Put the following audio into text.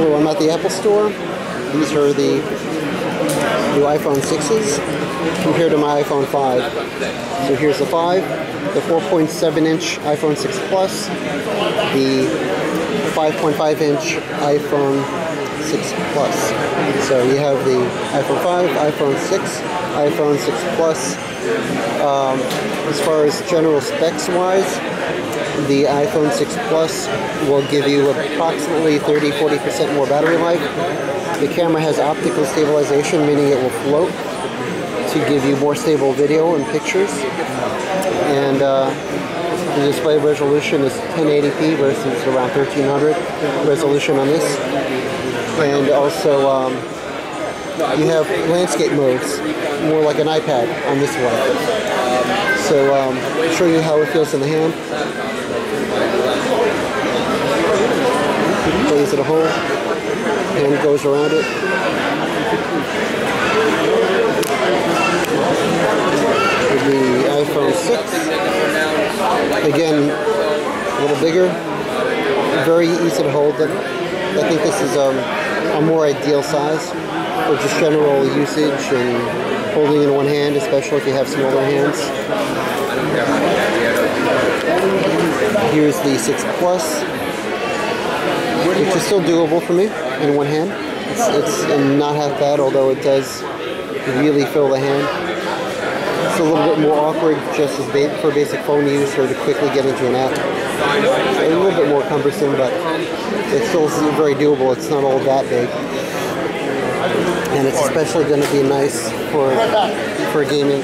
Hello, I'm at the Apple Store. These are the new iPhone 6s compared to my iPhone 5. So here's the 5, the 4.7 inch iPhone 6 Plus, the 5.5 inch iPhone 6 Plus. So you have the iPhone 5, iPhone 6, iPhone 6 Plus. Um, as far as general specs wise, the iPhone 6 Plus will give you approximately 30-40% more battery life. The camera has optical stabilization, meaning it will float to give you more stable video and pictures. And uh, the display resolution is 1080p versus around 1300 resolution on this. And also, um, you have landscape modes, more like an iPad on this one. So um, show you how it feels in the hand. Plays the hole, hand goes around it. The iPhone 6, again, a little bigger, very easy to hold. I think this is um, a more ideal size for just general usage and holding in one hand, especially if you have smaller hands. Here's the 6 Plus, which is still doable for me in one hand. It's, it's not half bad, although it does really fill the hand. It's a little bit more awkward just as ba for basic phone use or to quickly get into an app. A little bit more cumbersome, but it's still very doable. It's not all that big and it's especially going to be nice for for gaming.